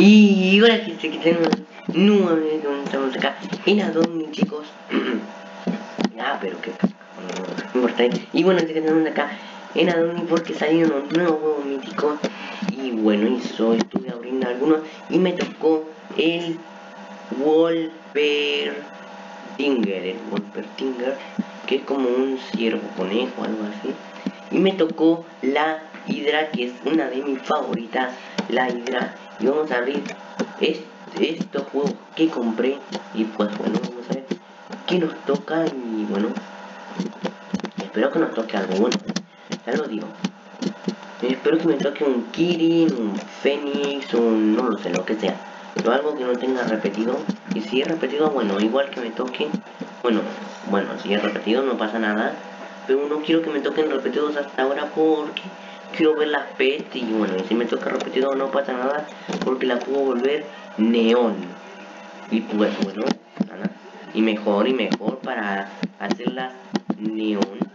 Y ahora sé que tenemos nuevamente estamos acá en Adonis chicos. ah, pero que importa. Y bueno, que tenemos acá en Adonis porque salieron unos nuevos juegos míticos. Y bueno, eso estuve abriendo algunos y me tocó el Wolper Tinger, el Wolper Tinger, que es como un ciervo conejo, algo así. Y me tocó la Hydra, que es una de mis favoritas, la Hydra. Y vamos a abrir estos juegos que compré. Y pues bueno, vamos a ver qué nos toca. Y bueno, espero que nos toque algo bueno. Ya lo digo. Espero que me toque un Kirin, un Fénix, un no lo sé, lo que sea. Pero algo que no tenga repetido. Y si es repetido, bueno, igual que me toque. Bueno, bueno, si es repetido no pasa nada. Pero no quiero que me toquen repetidos hasta ahora porque quiero ver las pet y bueno, si me toca repetido no pasa nada porque la puedo volver neón. Y pues bueno. Y mejor y mejor para hacerlas neón.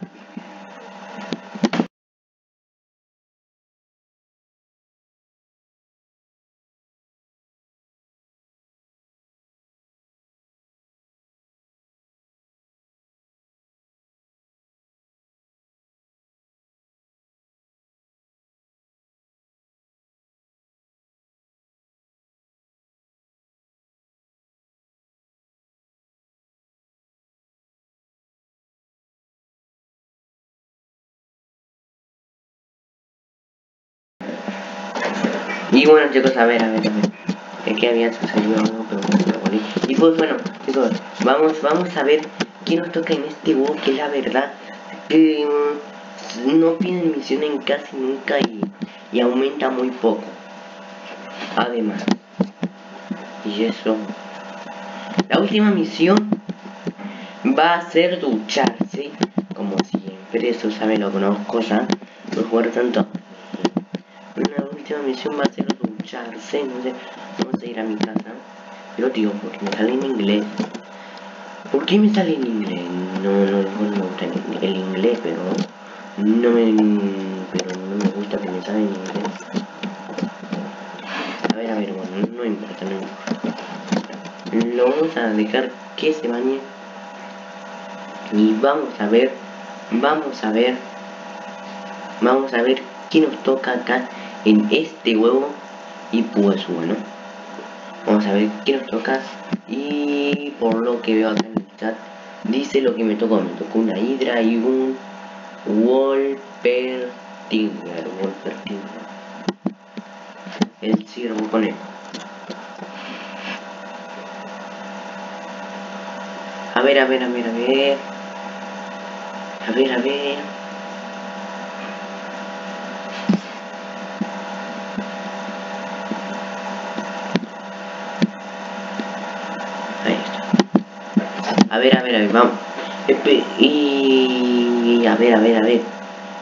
Y bueno chicos, a ver, a ver, a ver. Es que había sucedido algo, pero bueno, Y pues bueno, chicos, vamos, vamos a ver qué nos toca en este juego, que la verdad que mm, no piden misiones casi nunca y, aumenta muy poco. Además. Y eso. La última misión va a ser ducharse. Como siempre, eso saben lo conozco ya. No jugar tanto última misión va a ser ducharse, no sé, vamos a ir a mi casa. Pero digo, porque me sale en inglés. ¿Por qué me sale en inglés? No, no, no me gusta el inglés, pero no me, pero no me gusta que me salga en inglés. A ver, a ver, bueno, no importa, no importa. Lo vamos a dejar que se bañe. Y vamos a ver, vamos a ver, vamos a ver qué nos toca acá en este huevo y pues bueno vamos a ver qué nos toca. Y por lo que veo acá en el chat dice lo que me tocó. Me tocó una hidra y un Wolper Tinger Wolper Tinger el ciervo conejo a ver a ver a ver a ver. A ver a ver A ver, a ver, a ver, vamos. Y... A ver, a ver, a ver.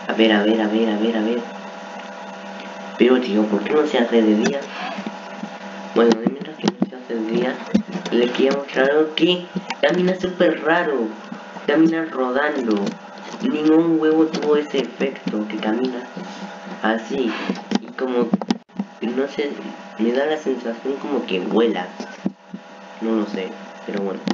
A ver, a ver, a ver, a ver, a ver. Pero, tío, ¿por qué no se hace de día? Bueno, mientras que no se hace de día, le quiero mostrar que camina súper raro. Camina rodando. Ningún huevo tuvo ese efecto que camina así. Y como, no sé, me da la sensación como que vuela. No lo sé, pero bueno.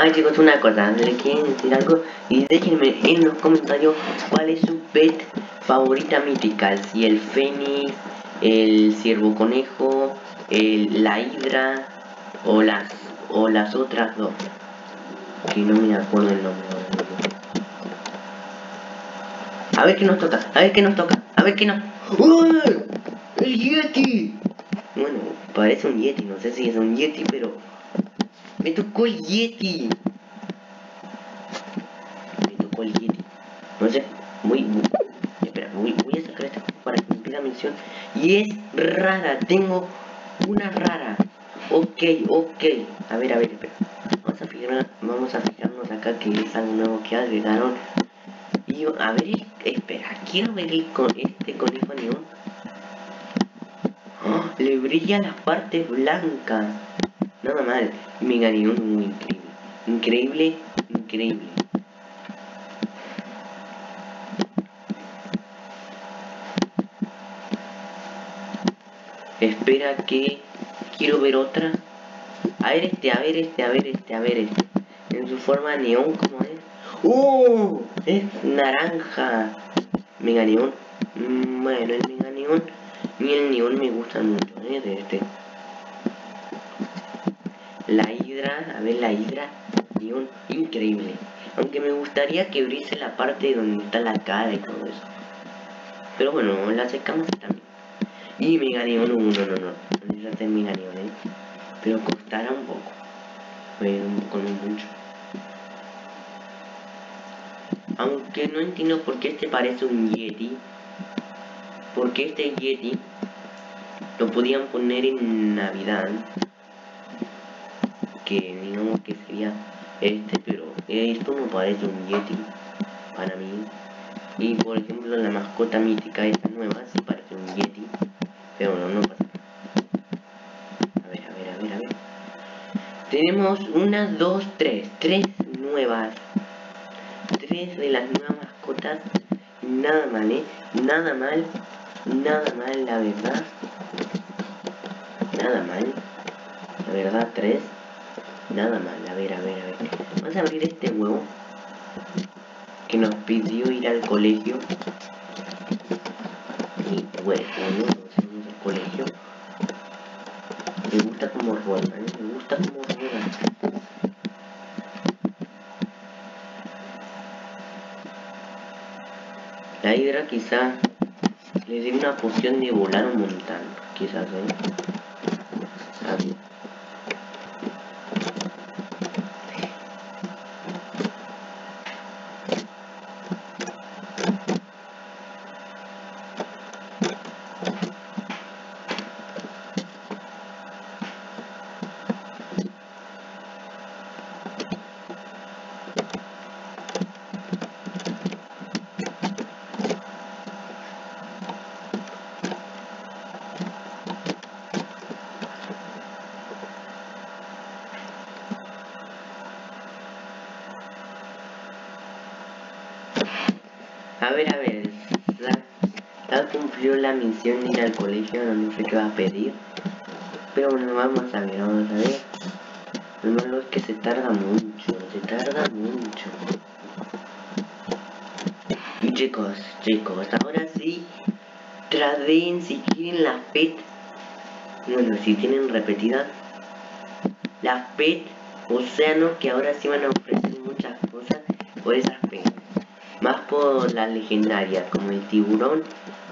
Ay chicos, una cosa, le quieren decir algo y déjenme en los comentarios cuál es su pet favorita mítica, si el fénix, el ciervo conejo, el, la hidra o las o las otras dos. Que no me acuerdo el nombre. A ver qué nos toca, a ver qué nos toca, a ver qué no. ¡Uy! ¡El Yeti! Bueno, parece un Yeti, no sé si es un Yeti, pero me tocó el Yeti. Me tocó el Yeti. No sé, muy... espera, voy, voy a sacar esta para que me pida. Y es rara, tengo una rara. Ok, ok. A ver, a ver, espera. Vamos a, fijar, vamos a fijarnos acá que es algo nuevo que agregaron. Y a ver, espera, quiero ver con este conejo neón. ¡Oh! Le brilla la parte blanca. Nada mal. Me gané un muy increíble. Increíble, increíble. Espera que quiero ver otra. A ver este, a ver este, a ver este, a ver este. En su forma neón, como es? ¡Uh! Es naranja. Mega neón. Bueno, el mega neón. Ni el neón me gusta mucho, ¿eh? De este. La hidra, a ver la hidra. Neón, increíble. Aunque me gustaría que brille la parte donde está la cara y todo eso. Pero bueno, la secamos también. Y Mega Neón 1, no, no, no. No necesita Mega Neón, ¿eh? Pero costará un poco. Con un mucho. Aunque no entiendo por qué este parece un Yeti. Porque este Yeti lo podían poner en Navidad. Que digamos que sería este, pero esto no parece un Yeti para mí. Y por ejemplo la mascota mítica esta nueva sí parece un Yeti. Pero no, no pasa A ver, a ver, a ver, a ver. Tenemos una, dos, tres. Tres nuevas de las nuevas mascotas. Nada mal, ¿eh? Nada mal. Nada mal, la verdad. Nada mal. La verdad, tres. Nada mal. A ver, a ver, a ver. Vamos a abrir este huevo. Que nos pidió ir al colegio. Y bueno, ¿no? vamos al colegio. Me gusta como rueda, ¿eh? Me gusta como rueda. La hidra quizá le dé una poción de volar un montón. Quizás, ¿eh? A ver, a ver. Ya cumplió la misión de ir al colegio, no sé qué va a pedir. Pero bueno, vamos a ver, vamos a ver. Malo es que se tarda mucho, se tarda mucho. Y chicos, chicos, ahora sí, traden si quieren las PET. Bueno, si tienen repetidas. Las PET Océano que ahora sí van a ofrecer muchas cosas por esas PET más por las legendarias como el tiburón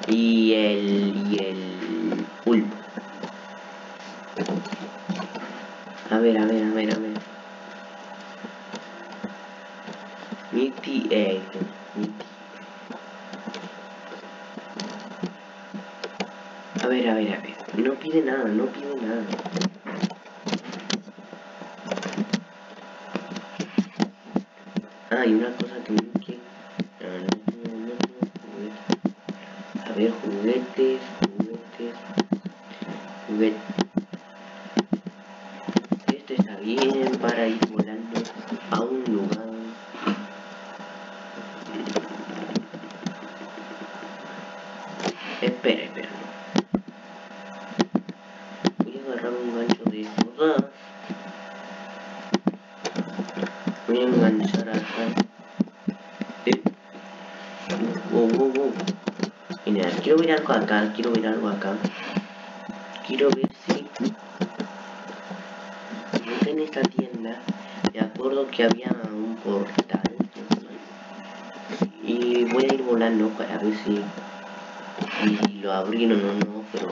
y el y el pulpo a ver a ver a ver a ver Egg a ver a ver a ver no pide nada no pide nada ah y una cosa que ver, juguetes, juguetes, juguetes. Esto está bien para ir volando a un lugar. Espera, espera. Voy a agarrar un gancho de estos Voy a enganchar acá. Eh. Wow, wow, wow quiero ver algo acá, quiero ver algo acá. Quiero ver si... en esta tienda, me acuerdo que había un portal. Y voy a ir volando para ver si... Si lo abrieron o no, pero...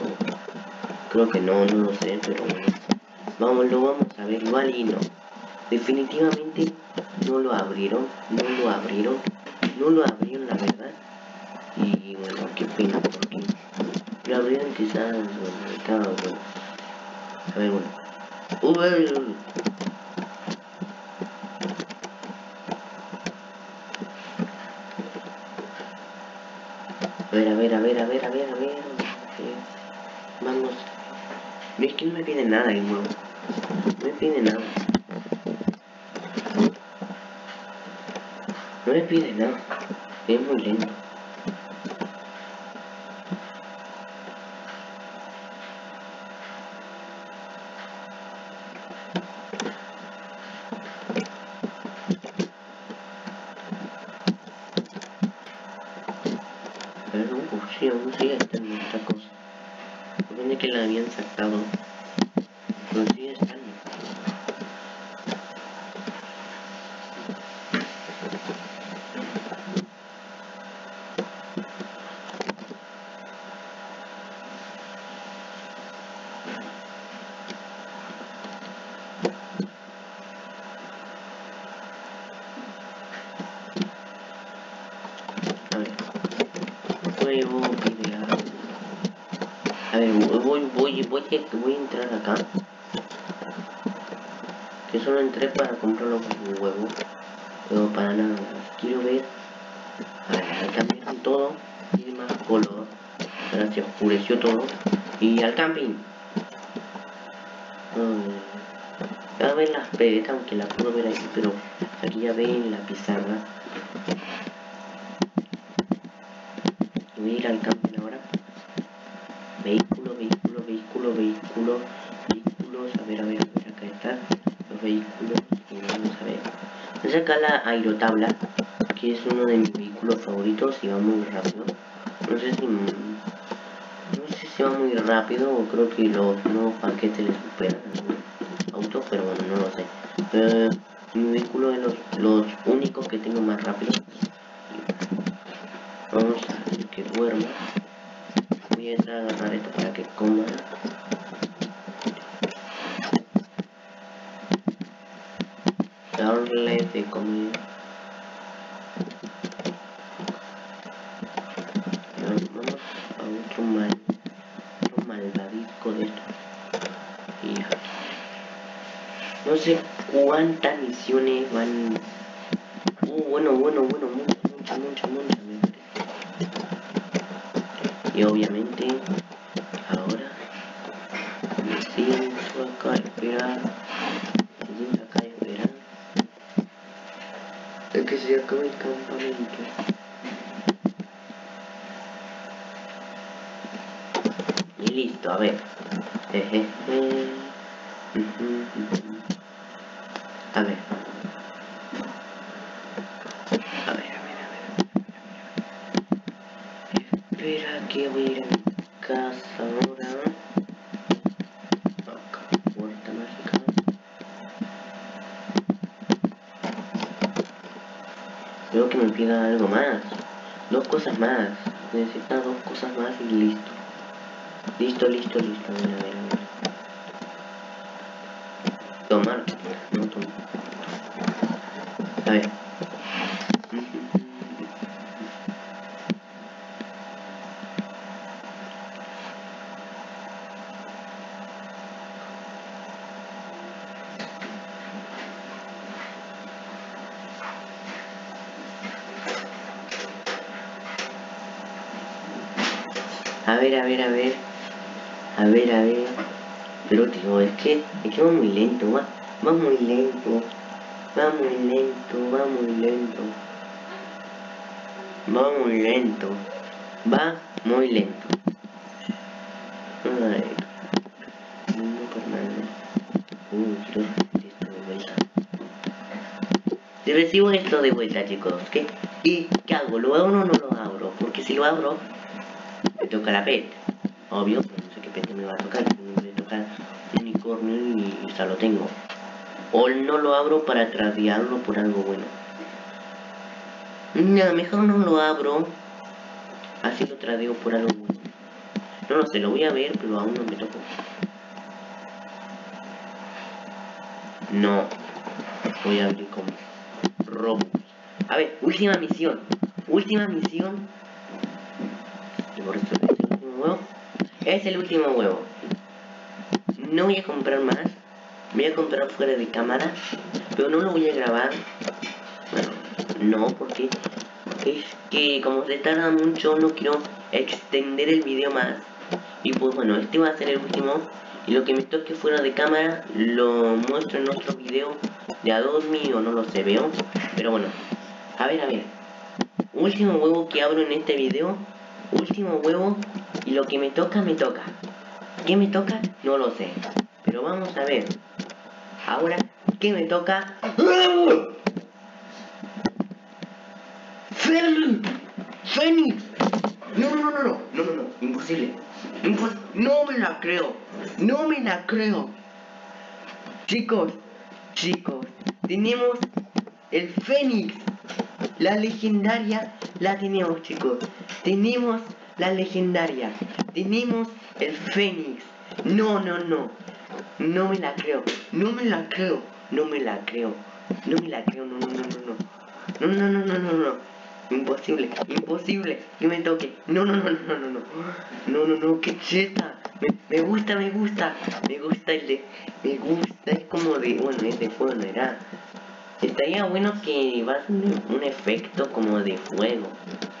Creo que no, no lo sé, pero bueno. Vamos, lo vamos a ver igual y no. Definitivamente no lo abrieron, no lo abrieron, no lo abrieron la verdad y bueno qué pena lo abrieron quizás bueno estaba bueno a ver bueno Uy, a ver, a ver, a ver, a ver, a ver, a ver. Vamos. Es que no me pide nada, igual. No me pide nada. No me pide nada. Es muy lento. Pero no, sí, aún sigue estando esta cosa. Depende que la habían sacado. Pero sigue estando. A ver. Juego, video. A ver, voy, voy, voy, voy, a- entrar acá. Que solo entré para comprar los huevos. Pero para nada. Quiero ver. A ver, cambiaron todo. Tiene más color. Ahora se oscureció todo. Y al camping. Ven las pegas, aunque las puedo ver ahí, pero aquí ya ven la pizarra. Voy a ir al camping ahora. Vehículo, vehículo, vehículo, vehículo, vehículos. A ver, a ver, a acá está. Los vehículos. Y vamos a ver. Voy a sacar la aerotabla, que es uno de mis vehículos favoritos y va muy rápido. No sé si. No sé si va muy rápido o creo que los nuevos paquetes le superan a algunos autos, pero bueno, no lo sé. Mi vehículo es los, únicos que tengo más rápido. Vamos a hacer que duerma. Voy a entrar a esto para que coma. Darle de comida. Vamos a otro mal. Otro malvadisco de esto. Y aquí. No sé cuántas misiones van. Uh, bueno, bueno, bueno, mucho, mucho, me parece. Y obviamente, ahora me siento acá a esperar. Me siento acá a esperar. Es que se acabe el campamento. Y listo, a ver. Jejeje. Ujú, ujú. A ver. A ver, a ver, a ver. Que voy a ir a mi casa ahora. Acá, puerta mágica. Creo que me pida algo más. Dos cosas más. Necesita dos cosas más y listo. Listo, listo, listo. A ver, a ver, a ver. Tomar. No tomar. A ver. A ver, a ver, a ver. A ver, a ver. Pero tío, es que, es que va muy lento, va, va muy lento. Va muy lento, va muy lento. Va muy lento. Va muy lento. Ay. Mundo. Uy, quiero esto de vuelta. Recibo esto de vuelta, chicos, ¿qué? ¿Y qué hago? ¿Lo abro o no lo abro? Porque si lo abro, me toca la pet. Obvio, no sé qué pet me va a tocar. Me va a tocar unicornio y ya lo tengo. O no lo abro para tradearlo por algo bueno. No, mejor no lo abro. Así lo tradeo por algo bueno. No lo sé, lo voy a ver, pero aún no me tocó. No. Voy a abrir con Robux. A ver, última misión. Última misión. Y por esto es el último huevo. Es el último huevo. No voy a comprar más. Voy a comprar fuera de cámara. Pero no lo voy a grabar. Bueno, no, porque es que como se tarda mucho, no quiero extender el video más. Y pues bueno, este va a ser el último. Y lo que me toque fuera de cámara lo muestro en otro video de Adobe o no lo sé, veo. Pero bueno, A ver, a ver. Último huevo que abro en este video. Último huevo. Y lo que me toca, me toca. ¿Qué me toca? No lo sé. Pero vamos a ver. Ahora, ¿qué me toca? ¡Fénix! No, no, no, no, no, no, no, no, imposible. no me la creo. No me la creo. Chicos, chicos, tenemos el Fénix. La legendaria la tenemos, chicos. Tenemos la legendaria. Tenemos el Fénix. No, no, no. No me la creo. No me la creo. No me la creo. No me la creo. No, no, no, no, no. No, no, no, no, no, no. Imposible, imposible que me toque. No, no, no, no, no, no. No, no, no, qué cheta. Me, me gusta, me gusta. Me gusta el de. Me gusta, es como de. Bueno, es de fuego, era. Estaría bueno que va un efecto como de fuego.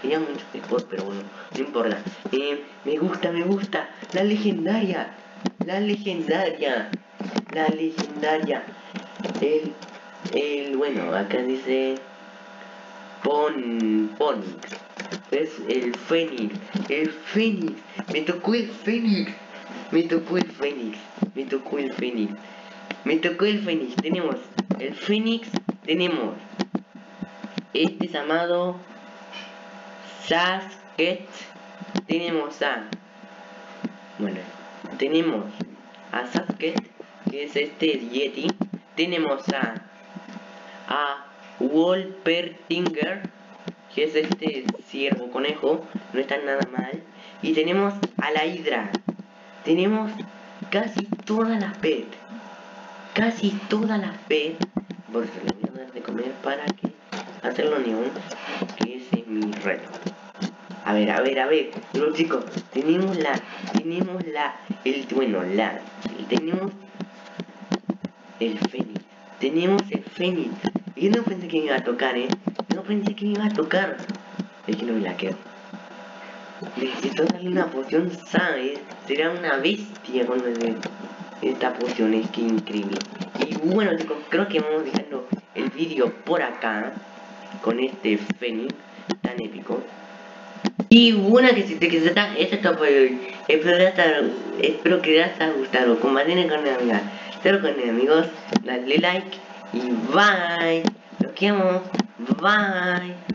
Sería mucho mejor, pero bueno, no importa. Eh, me gusta, me gusta. La legendaria. La legendaria. La legendaria. El. El. Bueno, acá dice. Pon, Ponix. Es el Fénix. El Fénix. Me tocó el Fénix. Me tocó el Fénix. Me tocó el Fénix. Me tocó el Fénix. Tenemos el Fénix. Tenemos este llamado Sasket. Tenemos a. Bueno, tenemos a Sasket, que es este Yeti. Tenemos a. A Wolpertinger, que es este ciervo conejo, no está nada mal. Y tenemos a la hidra. Tenemos casi todas las pet. Casi todas las pet. Por eso le voy a dar de comer para que hacerlo ni un que ese es mi reto. A ver, a ver, a ver, chicos, tenemos la, tenemos la, el, bueno, la, tenemos el fénix, tenemos el fénix, yo no pensé que me iba a tocar, ¿eh? No pensé que me iba a tocar. Es que no me la quedo. Necesito darle una poción ¿sabes? Será una bestia cuando le esta poción, es que increíble. Y bueno chicos, creo que vamos dejando el vídeo por acá. Con este Fénix tan épico. Y bueno que si te quedas esto es todo por hoy. Espero, espero que les haya gustado. Compartir con amigas. Espero con amigos. Dale like. Y bye. Lo quiero. Bye.